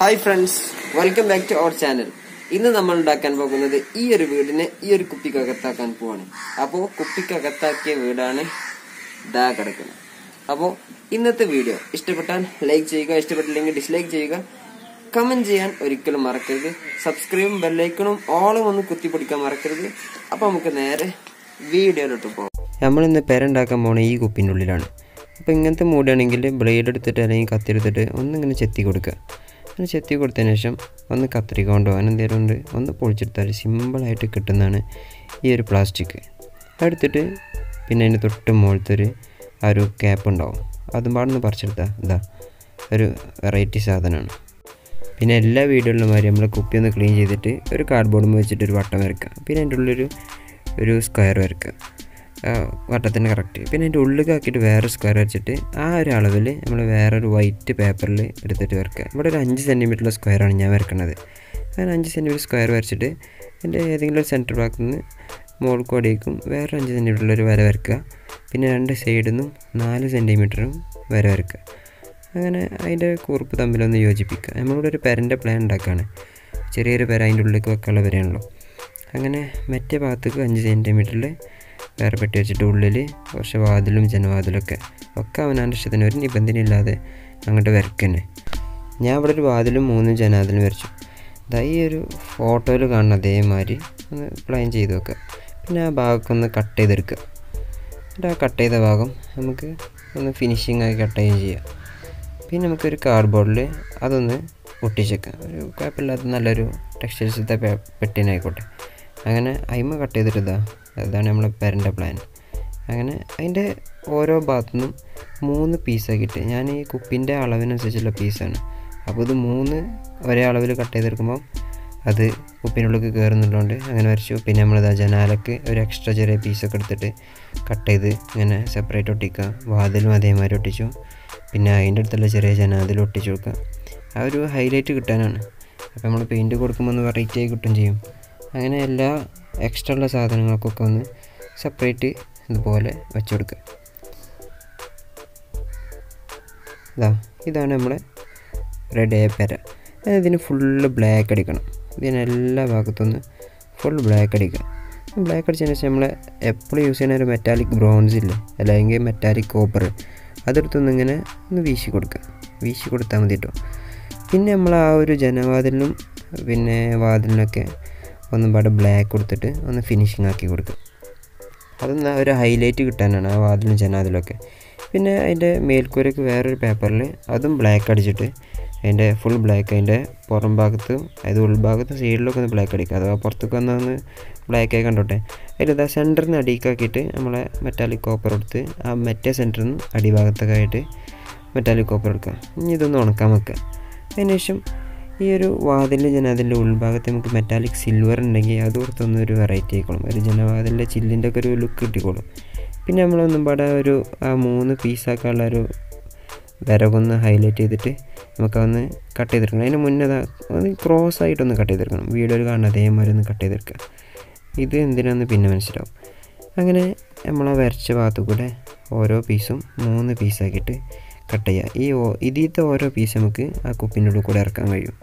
Hi friends welcome back to our channel ഇന്ന് നമ്മൾ ഉണ്ടാക്കാൻ പോകുന്നത് ഈ ഒരു വീടിനെ ഈ ഒരു കുപ്പിക്കകത്താക്കാൻ പോവാണ്. അപ്പോൾ കുപ്പിക്കകത്താക്കിയ വീടാണ് ദാ കിടക്കുന്നത്. അപ്പോൾ ഇന്നത്തെ വീഡിയോ ഇഷ്ടപ്പെട്ടാൽ ലൈക്ക് ചെയ്യുക ഇഷ്ടപ്പെട്ടില്ലെങ്കിൽ ഡിസ്ലൈക്ക് ചെയ്യുക. കമന്റ് ചെയ്യാൻ ഒരിക്കലും മറക്കരുത്. സബ്സ്ക്രൈബും ബെല്ലൈക്കണും ഓളും ഒന്ന് കുത്തിപ്പിടിക്കാൻ മറക്കരുത്. അപ്പോൾ നമുക്ക് നേരെ വീഡിയോയിലോട്ട് പോകാം നമ്മളിന്ന് പെരണ്ടാക്കാൻ പോണ? ഈ കുപ്പിന്റെ ഉള്ളിലാണ്. അപ്പോൾ ഇങ്ങനത്തെ മൂടാണെങ്കിൽ ബ്ലേഡ് എടുത്തിട്ട് അല്ലെങ്കിൽ കത്തിയെടുത്തിട്ട് ഒന്നിങ്ങനെ ചെത്തി കൊടുക്കുക. അങ്ങനെ ചെത്തി കൊടുത്തതിന് ശേഷം ഒന്ന് കത്രിക കൊണ്ടോ അങ്ങനെ എന്തെങ്കിലും ഉണ്ട് ഒന്ന് പൊളിച്ചെടുത്താൽ സിമ്പിളായിട്ട് കിട്ടുന്നതാണ് ഈ ഒരു പ്ലാസ്റ്റിക്. എടുത്തിട്ട് പിന്നെ അതിന്റെ തൊട്ട് മുകളിലത്തെ ഒരു ആ ഒരു ക്യാപ്പ് ഉണ്ടാവും. അതും പാടൊന്ന് പറിച്ചെടുത്താൽ ഇതാ ഒരു വെറൈറ്റി സാധനമാണ്. പിന്നെ എല്ലാ വീടുകളിലും മാതിരി നമ്മൾ കുപ്പി ഒന്ന് ക്ലീൻ ചെയ്തിട്ട് ഒരു കാർഡ്ബോർഡും വെച്ചിട്ട് ഒരു വട്ടം വരയ്ക്കുക പിന്നെ അതിന്റെ ഉള്ളിലൊരു ഒരു സ്ക്വയർ വരക്കുക. ആ വട്ടത്തിന്റെ കറക്റ്റ് പിന്നെ അതിന്റെ ഉള്ളിലാക്കിയിട്ട് വേറെ സ്ക്വയർ വെച്ചിട്ട് ആ ഒരു അളവിൽ നമ്മൾ വേറൊരു വൈറ്റ് പേപ്പറിൽ എടുത്തിട്ട് വരക്കുക. ഇവിടെ ഒരു അഞ്ച് സെന്റിമീറ്ററുള്ള സ്ക്വയറാണ് ഞാൻ വരക്കുന്നത്. അങ്ങനെ അഞ്ച് സെന്റിമീറ്റർ സ്ക്വയർ വരച്ചിട്ട് എന്റെ ഏതെങ്കിലും ഒരു സെന്റർ ഭാഗത്തു നിന്ന് മോൾ കോടിയേക്കും വേറെ അഞ്ച് സെന്റിമീറ്ററിലൊരു വര വരക്കുക. പിന്നെ രണ്ട് സൈഡിൽ നിന്നും നാല് സെന്റിമീറ്ററും വര വരക്കുക. അങ്ങനെ അതിന്റെ കുറിപ്പ് തമ്മിലൊന്ന് യോജിപ്പിക്കുക. നമ്മളിവിടെ ഒരു പെരന്റെ പ്ലാൻ ഉണ്ടാക്കുകയാണ്. ചെറിയൊരു പെര അതിന്റെ ഉള്ളിലേക്ക് വെക്കാനുള്ള വരെയാണല്ലോ അങ്ങനെ മറ്റേ ഭാഗത്തേക്ക് അഞ്ച് സെന്റിമീറ്ററിൽ വേറെ പെട്ടി വെച്ചിട്ട് ഉള്ളിൽ കുറച്ച് വാതിലും ജനവാതിലൊക്കെ. ഒക്കെ അവനാന്റെ ഇഷ്ടത്തിന് ഒരു നിബന്ധനയില്ലാതെ അങ്ങോട്ട് വരക്കന്നെ ഞാൻ ഇവിടെ ഒരു വാതിലും മൂന്നും ജനാതിലും വരച്ചു. ഇതാ ഈ ഒരു ഫോട്ടോയിൽ കാണുന്ന അതേമാതിരി ഒന്ന് പ്ലാൻ ചെയ്ത് വെക്കുക പിന്നെ ആ ഭാഗമൊക്കെ ഒന്ന് കട്ട് ചെയ്തെടുക്കുക എന്നിട്ട് ആ കട്ട് ചെയ്ത ഭാഗം നമുക്ക് ഒന്ന് ഫിനിഷിംഗ് ആയി കട്ട് ചെയ്യുകയും ചെയ്യാം. പിന്നെ നമുക്കൊരു കാർഡ്ബോർഡിൽ അതൊന്ന് ഒട്ടിച്ചേക്കാം ഒരു കുഴപ്പമില്ലാത്ത നല്ലൊരു ടെക്സ്റ്റൈൽസിലത്തെ പെട്ടിനായിക്കോട്ടെ അങ്ങനെ അയിമ കട്ട് ചെയ്തിട്ട് ഇതാ അതാണ് നമ്മളെ പെരന്റെ പ്ലാൻ അങ്ങനെ അതിന്റെ ഓരോ ഭാഗത്തു നിന്നും മൂന്ന് പീസാക്കിയിട്ട് ഞാൻ ഈ കുപ്പിന്റെ അളവിനനുസരിച്ചുള്ള പീസാണ് അപ്പോൾ ഇത് മൂന്ന് ഒരേ അളവിൽ കട്ട് ചെയ്തെടുക്കുമ്പോൾ അത് കുപ്പിനുള്ളിൽ കയറുന്നുള്ളതുകൊണ്ട് അങ്ങനെ വരച്ചു. പിന്നെ നമ്മളിതാ ജനാലക്ക് ഒരു എക്സ്ട്രാ ചെറിയ പീസൊക്കെ എടുത്തിട്ട് കട്ട് ചെയ്ത് ഇങ്ങനെ സെപ്പറേറ്റ് ഒട്ടിക്കുക. വാതിലും അതേമാതിരി ഒട്ടിച്ചു. പിന്നെ അതിന്റെ അടുത്തുള്ള ചെറിയ ജനാതിൽ ഒട്ടിച്ചു കൊടുക്കുക. ആ ഒരു ഹൈലൈറ്റ് കിട്ടാനാണ്. അപ്പോൾ നമ്മൾ പെയിന്റ് കൊടുക്കുമ്പോൾ ഒന്ന് വെറൈറ്റി ആയി കിട്ടും ചെയ്യും. അങ്ങനെ എല്ലാ എക്സ്ട്രാ ഉള്ള സാധനങ്ങൾക്കൊക്കെ ഒന്ന് സെപ്പറേറ്റ് ഇതുപോലെ വെച്ച് കൊടുക്കുക. ഇതാ ഇതാണ് നമ്മുടെ റെഡ് എ പെര ഇതിന് ഫുള്ള് ബ്ലാക്ക് അടിക്കണം. ഇതിന് എല്ലാ ഭാഗത്തുനിന്ന് ഫുൾ ബ്ലാക്ക് അടിക്കുക. ബ്ലാക്ക് അടിച്ചതിന് ശേഷം നമ്മൾ എപ്പോഴും യൂസ് ചെയ്യുന്ന ഒരു മെറ്റാലിക് ബ്രോൺസ് ഇല്ലേ അല്ലെങ്കിൽ മെറ്റാലിക് കോപ്പർ അതെടുത്തൊന്ന് ഇങ്ങനെ ഒന്ന് വീശി കൊടുക്കുക. വീശി കൊടുത്താൽ മതി കേട്ടോ പിന്നെ നമ്മൾ ആ ഒരു ജനവാതിലിനും പിന്നെ വാതിലിനൊക്കെ ഒന്നും പാടെ ബ്ലാക്ക് കൊടുത്തിട്ട് ഒന്ന് ഫിനിഷിങ് ആക്കി കൊടുക്കും. അതൊന്ന് ഒരു ഹൈലൈറ്റ് കിട്ടാനാണ് ആ വാതിലും ജനാതിലൊക്കെ. പിന്നെ അതിന്റെ മേൽക്കൂരയ്ക്ക് വേറൊരു പേപ്പറിൽ അതും ബ്ലാക്ക് അടിച്ചിട്ട് അതിന്റെ ഫുൾ ബ്ലാക്ക് അതിന്റെ പുറം ഭാഗത്തും അതായത് ഉൾഭാഗത്തും സൈഡിലൊക്കെ ഒന്ന് ബ്ലാക്ക് അടിക്കുക അഥവാ പുറത്തേക്ക് വന്നൊന്ന് ബ്ലാക്ക് ആയി കണ്ടോട്ടെ. അതിലിതാ സെന്ററിൽ നിന്ന് അടിക്കാക്കിയിട്ട് നമ്മളെ മെറ്റാലിക് കോപ്പർ എടുത്ത് ആ മറ്റേ സെന്ററിൽ നിന്ന് അടിഭാഗത്തൊക്കെ ആയിട്ട് മെറ്റാലിക് കോപ്പർ എടുക്കുക ഇനി ഇതൊന്ന് ഉണക്കാൻ വെക്കുക അതിന് ശേഷം ഈ ഒരു വാതിലിന്റെ അതിന്റെ ഉൾഭാഗത്ത് നമുക്ക് മെറ്റാലിക് സിൽവർ ഉണ്ടെങ്കിൽ അത് കൊടുത്തൊന്ന് ഒരു വെറൈറ്റി ആയിക്കോളും. ഒരു ജനവാതിലിന്റെ ചില്ലിന്റെ ഒക്കെ ഒരു ലുക്ക് കിട്ടിക്കോളും. പിന്നെ നമ്മളൊന്നും പാടെ ഒരു ആ മൂന്ന് പീസാക്കാനുള്ള ഒരു വിറകൊന്ന് ഹൈലൈറ്റ് ചെയ്തിട്ട് നമുക്കതൊന്ന് കട്ട് ചെയ്തെടുക്കണം. അതിന് മുന്നേ ഒന്ന് ക്രോസ് ആയിട്ടൊന്ന് കട്ട് ചെയ്തെടുക്കണം. വീഡിയോയിൽ കാണുന്ന അതേമാതിരി ഒന്ന് കട്ട് ചെയ്തെടുക്കുക. ഇത് എന്തിനാന്ന് പിന്നെ മനസ്സിലാവും. അങ്ങനെ നമ്മൾ വരച്ച ഭാഗത്തു കൂടെ ഓരോ പീസും മൂന്ന് പീസാക്കിയിട്ട് കട്ട് ചെയ്യുക ഈ ഇതിലത്തെ ഓരോ പീസ് നമുക്ക് ആ കുപ്പിന്റെ ഉള്ളിൽ കൂടെ ഇറക്കാൻ കഴിയും.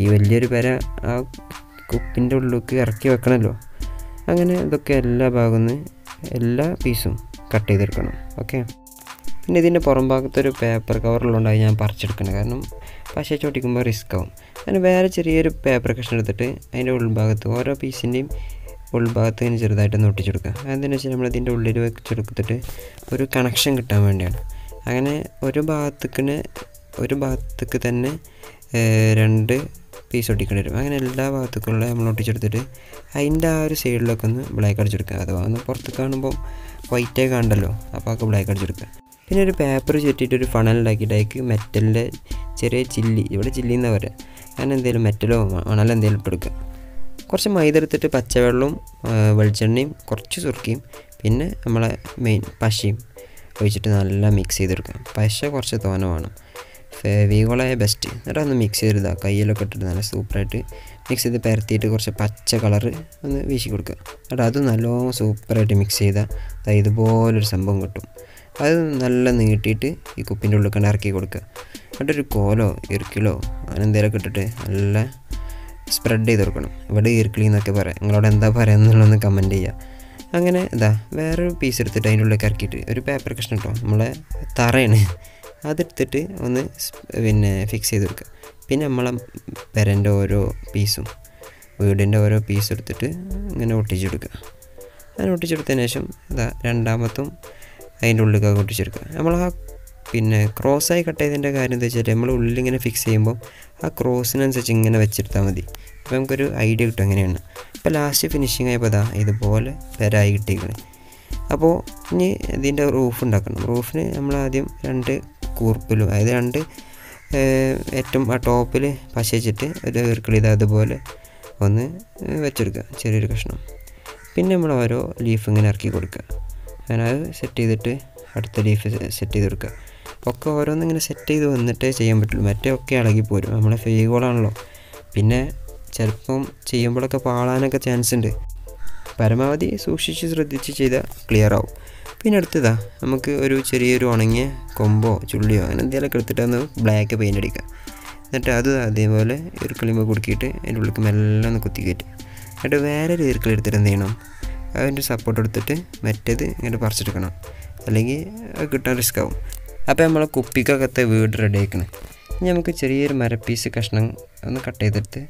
ഈ വലിയൊരു പെര ആ കുപ്പിന്റെ ഉള്ളിലേക്ക് ഇറക്കി വെക്കണമല്ലോ. അങ്ങനെ ഇതൊക്കെ എല്ലാ ഭാഗത്തു നിന്ന് എല്ലാ പീസും കട്ട് ചെയ്തെടുക്കണം. ഓക്കെ പിന്നെ ഇതിന്റെ പുറം ഭാഗത്തൊരു പേപ്പർ കവറുള്ളതുകൊണ്ടായി ഞാൻ പറിച്ചെടുക്കണം കാരണം പശ ചോട്ടിക്കുമ്പോൾ റിസ്ക് ആവും. അങ്ങനെ വേറെ ചെറിയൊരു പേപ്പർ കഷ്ണം എടുത്തിട്ട് അതിന്റെ ഉൾഭാഗത്ത് ഓരോ പീസിന്റെയും ഉൾഭാഗത്ത് ഇങ്ങനെ ചെറുതായിട്ടൊന്ന് ഒട്ടിച്ചെടുക്കുക. അതെന്താണെന്ന് വെച്ചാൽ നമ്മളിതിന്റെ ഉള്ളിൽ വെച്ചെടുത്തിട്ട് ഒരു കണക്ഷൻ കിട്ടാൻ വേണ്ടിയാണ്. അങ്ങനെ ഒരു ഭാഗത്തേക്കിന് ഒരു ഭാഗത്തേക്ക് തന്നെ രണ്ട് പീസ് ഒട്ടിക്കേണ്ടി വരും. അങ്ങനെ എല്ലാ ഭാഗത്തേക്കുള്ള നമ്മൾ ഒട്ടിച്ചെടുത്തിട്ട് അതിന്റെ ആ ഒരു സൈഡിലൊക്കെ ഒന്ന് ബ്ലാക്ക് അടിച്ചെടുക്കുക അഥവാ ഒന്ന് പുറത്ത് കാണുമ്പോൾ വൈറ്റേ കാണണ്ടല്ലോ അപ്പോൾ ഒക്കെ ബ്ലാക്ക് അടിച്ചെടുക്കുക പിന്നെ ഒരു പേപ്പർ ചുറ്റിയിട്ട് ഒരു ഫണലുണ്ടാക്കിയിട്ട് അതിലേക്ക് മെറ്റലിന്റെ ചെറിയ ചില്ലി ഇവിടെ ചില്ലി എന്നാ പറയുക അങ്ങനെ എന്തെങ്കിലും മെറ്റലോ മണലോ എന്തെങ്കിലും ഇട്ടെടുക്കുക കുറച്ച് മൈദ എടുത്തിട്ട് പച്ചവെള്ളവും വെളിച്ചെണ്ണയും കുറച്ച് സുറുക്കിയും പിന്നെ നമ്മളെ മെയിൻ പശയും ഒഴിച്ചിട്ട് നല്ല മിക്സ് ചെയ്തെടുക്കാം പശ കുറച്ച് തോന വേണം. ബെസ്റ്റ് എന്നിട്ട് ഒന്ന് മിക്സ് ചെയ്തിരുതാ കയ്യിലൊക്കെ ഇട്ടിട്ട് നല്ല സൂപ്പറായിട്ട് മിക്സ് ചെയ്ത് പരത്തിയിട്ട് കുറച്ച് പച്ച കളറ് ഒന്ന് വീശി കൊടുക്കുക. എന്നിട്ട് അത് നല്ലോണം സൂപ്പറായിട്ട് മിക്സ് ചെയ്താൽ ഇതുപോലൊരു സംഭവം കിട്ടും. അത് നല്ല നീട്ടിയിട്ട് ഈ കുപ്പിന്റെ ഉള്ളിൽ കണ്ട് ഇറക്കി കൊടുക്കുക. എന്നിട്ടൊരു കോലോ ഇറുക്കിലോ അങ്ങനെ എന്തെങ്കിലുമൊക്കെ ഇട്ടിട്ട് നല്ല സ്പ്രെഡ് ചെയ്ത് കൊടുക്കണം. ഇവിടെ ഇറുക്കിളി എന്നൊക്കെ പറയാം. നിങ്ങളോട് എന്താ പറയുക എന്നുള്ളതൊന്ന് കമന്റ് ചെയ്യുക. അങ്ങനെ ഇതാ വേറൊരു പീസ് എടുത്തിട്ട് അതിന്റെ ഉള്ളിലേക്ക് ഇറക്കിയിട്ട് ഒരു പേപ്പർ കഷ്ണം കേട്ടോ നമ്മളെ തറയാണ്. അതെടുത്തിട്ട് ഒന്ന് പിന്നെ ഫിക്സ് ചെയ്ത് കൊടുക്കുക. പിന്നെ നമ്മളെ പെരന്റെ ഓരോ പീസും വീടിന്റെ ഓരോ പീസും എടുത്തിട്ട് ഇങ്ങനെ ഒട്ടിച്ച് കൊടുക്കുക. അങ്ങനെ ഒട്ടിച്ചെടുത്തതിന് ശേഷം ഇതാ രണ്ടാമത്തും അതിന്റെ ഉള്ളിലേക്ക് ഒട്ടിച്ചെടുക്കുക നമ്മൾ ആ പിന്നെ ക്രോസായി കട്ട് ചെയ്തതിന്റെ കാര്യം എന്താ വെച്ചാൽ നമ്മൾ ഉള്ളിലിങ്ങനെ ഫിക്സ് ചെയ്യുമ്പോൾ ആ ക്രോസിനനുസരിച്ച് ഇങ്ങനെ വെച്ചെടുത്താൽ മതി. അപ്പോൾ നമുക്കൊരു ഐഡിയ കിട്ടും എങ്ങനെയാണ് ഇപ്പോൾ ലാസ്റ്റ് ഫിനിഷിങ് ആയപ്പോൾ അതാ ഇതുപോലെ പെരായി കിട്ടിയിരിക്കണേ. അപ്പോൾ ഇനി ഇതിന്റെ റൂഫ് ഉണ്ടാക്കണം. റൂഫിന് നമ്മൾ ആദ്യം രണ്ട് കൂർപ്പിലും അതായത് രണ്ട് ഏറ്റവും ആ ടോപ്പിൽ പശ വെച്ചിട്ട് ഒരു ഈർക്കിളി ഇത് അതുപോലെ ഒന്ന് വെച്ചെടുക്കുക ചെറിയൊരു കഷ്ണം. പിന്നെ നമ്മൾ ഓരോ ലീഫ് ഇങ്ങനെ ഇറക്കി കൊടുക്കുക അങ്ങനെ അത് സെറ്റ് ചെയ്തിട്ട് അടുത്ത ലീഫ് സെറ്റ് ചെയ്ത് കൊടുക്കുക ഒക്കെ ഓരോന്നിങ്ങനെ സെറ്റ് ചെയ്ത് വന്നിട്ടേ ചെയ്യാൻ പറ്റുള്ളൂ. മറ്റേ ഒക്കെ ഇളകിപ്പോരും നമ്മളെ ഫേഗോളാണല്ലോ പിന്നെ ചിലപ്പം ചെയ്യുമ്പോഴൊക്കെ പാളാനൊക്കെ ചാൻസ് ഉണ്ട്. പരമാവധി സൂക്ഷിച്ച് ശ്രദ്ധിച്ച് ചെയ്താൽ ക്ലിയർ ആവും. പിന്നെ അടുത്തതാ നമുക്ക് ഒരു ചെറിയൊരു ഉണങ്ങിയ കൊമ്പോ ചുള്ളിയോ അങ്ങനെ എന്തെങ്കിലുമൊക്കെ എടുത്തിട്ട് ഒന്ന് ബ്ലാക്ക് പെയിന്റ് അടിക്കുക. എന്നിട്ട് അത് അതേപോലെ ഇരുക്കളിമ്പ് കുടുക്കിയിട്ട് അതിന്റെ ഉള്ളിൽ മെല്ലെ ഒന്ന് കുത്തി കയറ്റുക എന്നിട്ട് വേറൊരു ഈർക്കളി എടുത്തിട്ട് എന്ത് ചെയ്യണം? അതിന്റെ സപ്പോർട്ട് എടുത്തിട്ട് മറ്റേത് ഇങ്ങനെ പറിച്ചെടുക്കണം. അല്ലെങ്കിൽ അത് കിട്ടാൻ റിസ്ക് ആവും. അപ്പോൾ നമ്മൾ കുപ്പിക്കകത്തെ വീട് റെഡി ആക്കണം. ഇനി നമുക്ക് ചെറിയൊരു മരപ്പീസ് കഷ്ണം ഒന്ന് കട്ട് ചെയ്തെടുത്ത്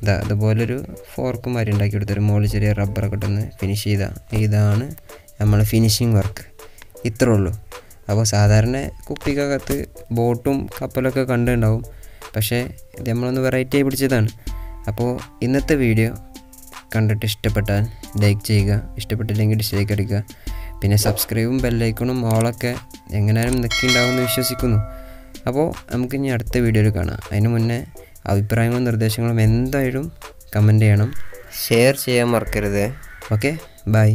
ഇതാ അതുപോലൊരു ഫോർക്ക് മാതിരി ഉണ്ടാക്കി കൊടുത്തൊരു മുകളിൽ ചെറിയ റബ്ബറൊക്കെ ഇട്ടൊന്ന് ഫിനിഷ് ചെയ്താൽ ഇതാണ് നമ്മൾ ഫിനിഷിങ് വർക്ക് ഇത്രേ ഉള്ളൂ. അപ്പോൾ സാധാരണ കുപ്പിക്കകത്ത് ബോട്ടും കപ്പലൊക്കെ കണ്ടുണ്ടാവും പക്ഷേ ഇത് നമ്മളൊന്ന് വെറൈറ്റി ആയി പിടിച്ചതാണ്. അപ്പോൾ ഇന്നത്തെ വീഡിയോ കണ്ടിട്ട് ഇഷ്ടപ്പെട്ടാൽ ലൈക്ക് ചെയ്യുക. ഇഷ്ടപ്പെട്ടില്ലെങ്കിൽ ഡിസ്ലൈക്ക് അടിക്കുക. പിന്നെ സബ്സ്ക്രൈബും ബെല്ലൈക്കണും ഓളൊക്കെ എങ്ങനെയാലും നിൽക്കിണ്ടാവുമെന്ന് വിശ്വസിക്കുന്നു. അപ്പോൾ നമുക്ക് ഇനി അടുത്ത വീഡിയോയിൽ കാണാം. അതിന് മുന്നേ അഭിപ്രായങ്ങളും നിർദ്ദേശങ്ങളും എന്തായാലും കമന്റ് ചെയ്യണം. ഷെയർ ചെയ്യാൻ മറക്കരുത്. Okay bye